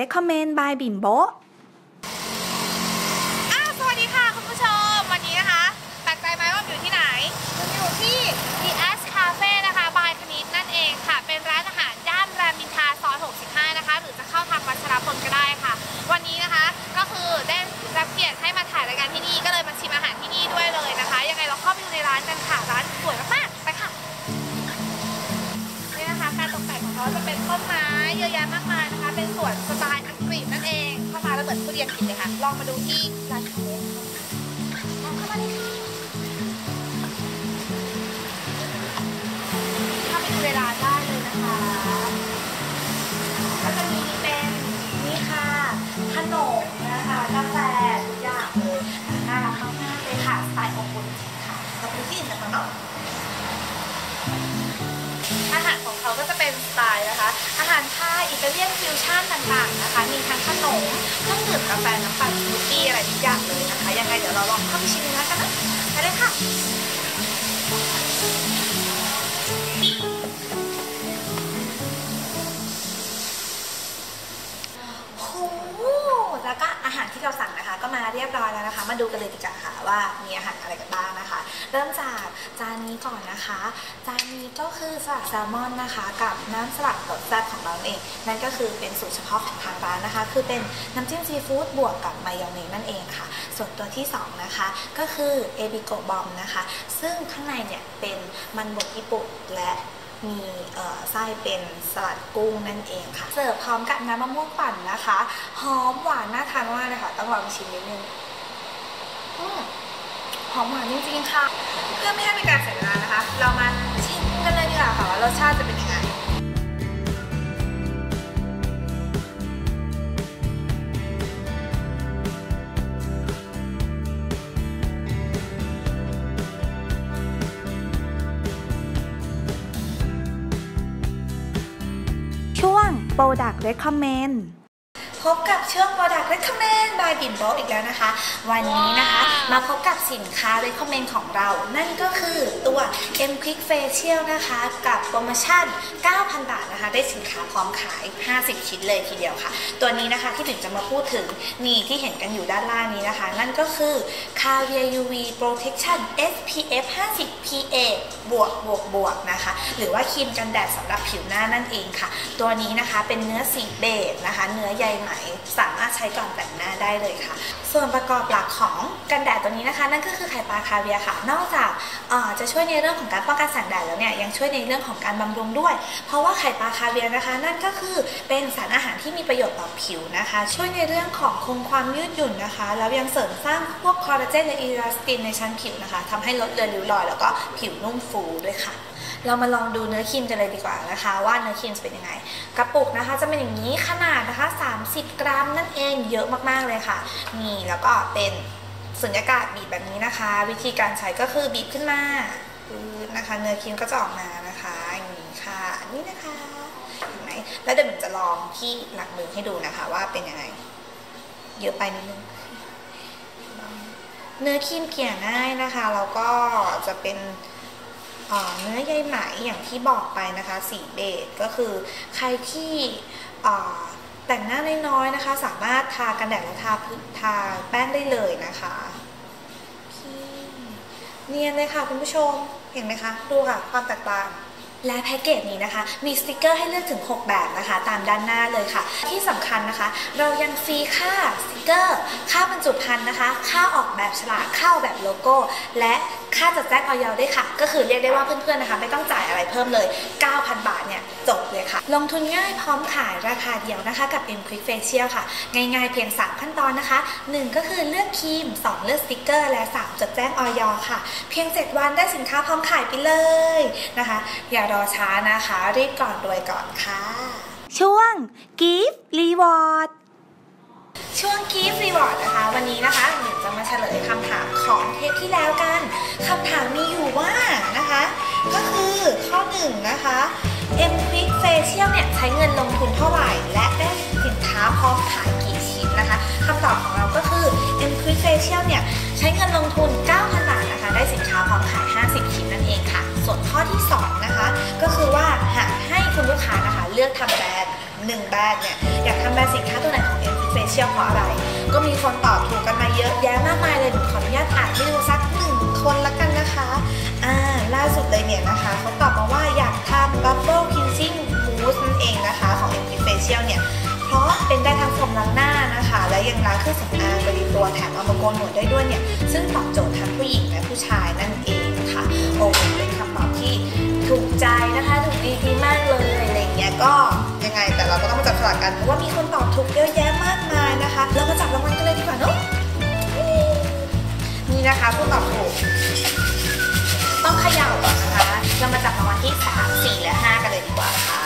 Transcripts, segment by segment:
Recommend by บิ่มโบอ้ รียนกินเลยค่ะ ลองมาดูที่ร้านคาเฟ่ลองเข้ามาเลยค่ะเข้าไปดูในร้านได้เลยนะคะ ก็จะมีเป็นนี่ค่ะ ขนมนะคะ กาแฟทุกอย่างเลย น่ารักมากๆเลยค่ะ สไตล์อบอุ่นค่ะเราไปที่อื่นกันต่ออาห Italian fusion ต่างๆนะคะ มีทั้งขนมเครื่องดื่มกาแฟน้ำปั่นสมูทตี้อะไรทุกอย่างเลยนะคะ ยังไงเดี๋ยวเราลองเข้าไปชิมกันนะไปเลยค่ะโอ้โหแล้วก็อาหารที่เราสั่งนะคะ ก็มาเรียบร้อยแล้วนะคะ มาดูกันเลยดีกว่าค่ะ ว่ามีอาหารอะไรกันบ้างนะคะ เริ่มจากจานนี้ก่อนนะคะ จานนี้ก็คือสลัดแซลมอนนะคะ กับน้ำสลัดรสแซ่บของเราเอง นั่นก็คือเป็นสูตรเฉพาะของทางร้านนะคะ คือเป็นน้ำจิ้มซีฟู้ดบวกกับมายองเนสนั่นเองค่ะ ส่วนตัวที่สองนะคะ ก็คือ Ebiko Bomb นะคะ ซึ่งข้างในเนี่ยเป็นมันบดญี่ปุ่นและมีไส้เป็นสลัดกุ้งนั่นเองค่ะ เสิร์ฟพร้อมกับน้ำมะม่วงปั่นนะคะ หอมหวานน่าทานมากเลยค่ะ ต้องลองชิมนิดนึง หอมหวานจริงๆค่ะ เพื่อไม่ให้เป็นการเสียเวลานะคะ เรามาชิมกันเลยดีกว่าค่ะว่ารสชาติจะเป็นยังไงช่วง Product Recommend พบกับช่วง Product Recommend by บิ่มโบอีกแล้วนะคะ วันนี้นะคะมาพบกับสินค้า Recommend ของเรา นั่นก็คือตัว M Quick Facial นะคะ กับโปรโมชั่น 9,000 บาทนะคะ ได้สินค้าพร้อมขาย 50 ชิ้นเลยทีเดียวค่ะ ตัวนี้นะคะที่บิ่มจะมาพูดถึงนี่ที่เห็นกันอยู่ด้านล่างนี้นะคะ นั่นก็คือ Caviar UV Protection SPF 50 PA บวกบวกบวกนะคะ หรือว่าครีมกันแดดสำหรับผิวหน้านั่นเองค่ะ ตัวนี้นะคะเป็นเนื้อสีเบจนะคะ เนื้อใยไหมสามารถใช้ก่อนแต่งหน้าได้เลยค่ะ ส่วนประกอบหลักของกันแดดตัวนี้นะคะ นั่นก็คือไข่ปลาคาเวียค่ะ นอกจากจะช่วยในเรื่องของการป้องกันแสงแดดแล้วเนี่ยยังช่วยในเรื่องของการบำรุงด้วย เพราะว่าไข่ปลาคาเวียนะคะ นั่นก็คือเป็นสารอาหารที่มีประโยชน์ต่อผิวนะคะ ช่วยในเรื่องของคงความยืดหยุ่นนะคะแล้วยังเสริมสร้างพวกคอลลาเจนและอีลาสตินในชั้นผิวนะคะทำให้ลดเลือนริ้วรอย แล้วก็ผิวนุ่มฟูด้วยค่ะ เรามาลองดูเนื้อครีมกันเลยดีกว่านะคะ ว่าเนื้อครีมจะเป็นยังไง กระปุกนะคะจะเป็นอย่างนี้ขนาดนะคะ 30 กรัมนั่นเองเยอะมากๆเลยค่ะนี่แล้วก็เป็นสุญญากาศบีบแบบนี้นะคะ วิธีการใช้ก็คือบีบขึ้นมาปื๊ดนะคะ เนื้อครีมก็จะออกมานะคะอย่างนี้ค่ะนี่นะคะเห็นไหมแล้วเดี๋ยวผมจะลองที่หลังมือให้ดูนะคะ ว่าเป็นยังไง เยอะไปนิดนึงเนื้อครีมเกลี่ยง่ายนะคะแล้วก็จะเป็น เนื้อใยไหมอย่างที่บอกไปนะคะ สีเบจก็คือใครที่แต่งหน้าน้อยๆนะคะ สามารถทากันแดดและทาทาแป้งได้เลยนะคะเนียนเลยค่ะคุณผู้ชมเห็นไหมคะ ดูค่ะ ความแตกต่าง และแพ็กเกจนี้นะคะ มีสติกเกอร์ให้เลือกถึง 6 แบบนะคะ ตามด้านหน้าเลยค่ะ ที่สำคัญนะคะ เรายังฟรีค่าสติกเกอร์ ค่าบรรจุภัณฑ์นะคะ ค่าออกแบบฉลากค่าออกแบบโลโก้ และค่าจัดแจ้งออยด้วยค่ะ ก็คือเรียกได้ว่าเพื่อนๆนะคะ ไม่ต้องจ่ายอะไรเพิ่มเลย 9,000 บาทเนี่ยจบ ค่ะ ลงทุนง่ายพร้อมขายราคาเดียวนะคะกับ M Quick Facial ค่ะ ง่ายๆเพียง 3 ขั้นตอนนะคะ 1 ก็คือเลือกครีม 2 เลือกสติกเกอร์ และ 3 จดแจ้งอย.ค่ะ เพียง 7 วันได้สินค้าพร้อมขายไปเลยนะคะ อย่ารอช้านะคะ รีบก่อนรวยก่อนค่ะ ช่วง Gift Reward ช่วง Gift Reward นะคะ วันนี้นะคะหนูจะมาเฉลยคำถามของเทปที่แล้วกันคำถามมีอยู่ว่านะคะ ก็คือข้อหนึ่งนะคะ M Quick Facial เนี่ยใช้เงินลงทุนเท่าไหร่ และได้สินค้าพร้อมขายกี่ชิ้นนะคะคำตอบของเราก็คือ M Quick Facial เนี่ยใช้เงินลงทุน 9,000 บาทนะคะ ได้สินค้าพร้อมขาย 50 ชิ้นนั่นเองค่ะ ส่วนข้อที่ 2 นะคะ ก็คือว่าหากให้คุณลูกค้านะคะ เลือกทำแบรนด์1แบรนด์เนี่ยอยากทำแบรนด์สินค้าตัวไหนของ M Quick Facial เพราะอะไร ก็มีคนตอบถูกกันมาเยอะแยะมากมายเลยหนูขออนุญาตอ่านให้ดูสักหนึ่งคนละกันนะคะ ล่าสุดเลยเนี่ยนะคะเขาตอบมาว่าอยากทำ Bubble Cleansing Mousse นั่นเองนะคะของ M Facial เนี่ยเพราะเป็นได้ทั้งโฟมล้างหน้านะคะ และยังล้างเครื่องสำอางไปในตัวแถมเอามาโกนหนวดได้ด้วยเนี่ย ซึ่งตอบโจทย์ทั้งผู้หญิงและผู้ชายนั่นเองค่ะโอ้โหเป็นคำตอบที่ถูกใจนะคะ ถูกดีดีมากเลยอะไรเงี้ยก็ยังไงแต่เราก็ต้องมาจับสลากกันเพราะว่ามีคนตอบถูกเยอะแยะมากมายนะคะเรามาจับรางวัลกันเลยดีกว่าเนาะนี่นะคะผู้ตอบถูก เขย่าก่อนนะคะ เรามาจับรางวัลที่ 3 4 และ 5 กันเลยดีกว่าค่ะ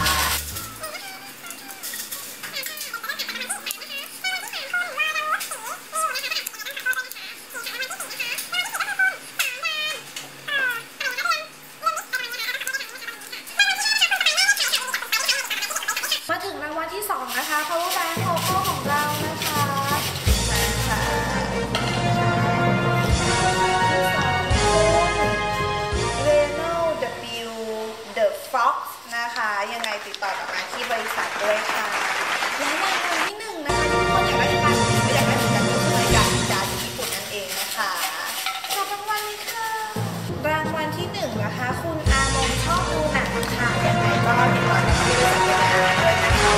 มาถึงรางวัลที่ 2 นะคะ power bank Coco ของเรานะคะ The Fox นะคะ ยังไงติดต่อกลับมาที่บริษัทด้วยค่ะและรางวัลที่หนึ่งนะคะที่ทุกคนอยากได้กันอยากได้เหมือนกันก็คือนาฬิกาจินดาจากญี่ปุ่นนั่นเองนะคะจับรางวัลเลยค่ะ รางวัลที่หนึ่งนะคะ คุณอามงชอบดูหนังค่ะยังไงก็ติดต่อกับที่บริษัทด้วยนะคะ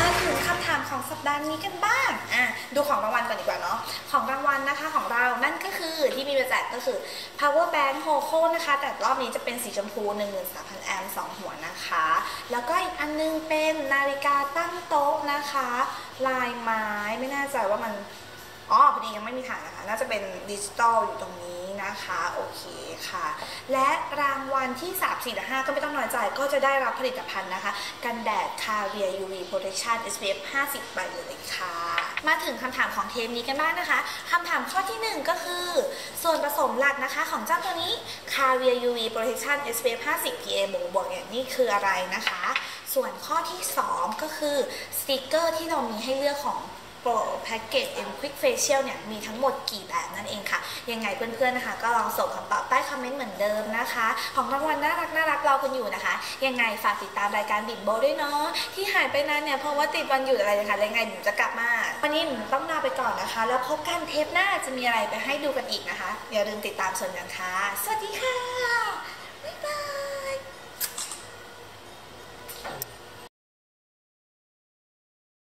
มาถึงคำถามของสัปดาห์นี้กันบ้างอะ ดูของรางวัลก่อนดีกว่าเนาะของรางวัลนะคะของเรานั่นก็คือที่มีมาแจกก็คือ power bank hoco นะคะ แต่รอบนี้จะเป็นสีชมพู 13,000แอมป์2หัวนะคะ แล้วก็อีกอันนึงเป็นนาฬิกาตั้งโต๊ะนะคะ ลายไม้ไม่แน่ใจว่ามัน อ๋อพอดียังไม่มีฐานนะคะ น่าจะเป็นดิจิตอลอยู่ตรงนี้นะคะ โอเคค่ะ และรางวัลที่ 3 4และ5ก็ไม่ต้องน้อยใจ ก็จะได้รับผลิตภัณฑ์นะคะ กันแดดคาเวีย UV Protection SPF 50 ไปเลยค่ะ มาถึงคำถามของเทปนี้กันบ้างนะคะคำถามข้อที่ 1 ก็คือ ส่วนผสมหลักนะคะ ของเจ้าตัวนี้คาเวีย UV Protection SPF 50 PA บวกบวกเนี่ยนี่คืออะไรนะคะ ส่วนข้อที่ 2 ก็คือสติกเกอร์ที่เรามีให้เลือกของ โปรแพ็กเกจ M Quick Facial เนี่ยมีทั้งหมดกี่แบบนั่นเองค่ะ ยังไงเพื่อนๆนะคะ ก็ลองส่งคำตอบใต้คอมเมนต์เหมือนเดิมนะคะ ของรางวัลน่ารักน่ารักรอคุณอยู่นะคะ ยังไงฝากติดตามรายการบิ่มโบด้วยเนาะที่หายไปนานเนี่ยเพราะว่าติดวันหยุดอะไรนะคะยังไงบิ่มจะกลับมาวันนี้บิ่มต้องลาไปก่อนนะคะ แล้วพบกันเทปหน้าจะมีอะไรไปให้ดูกันอีกนะคะอย่าลืมติดตามชมกันค่ะ สวัสดีค่ะ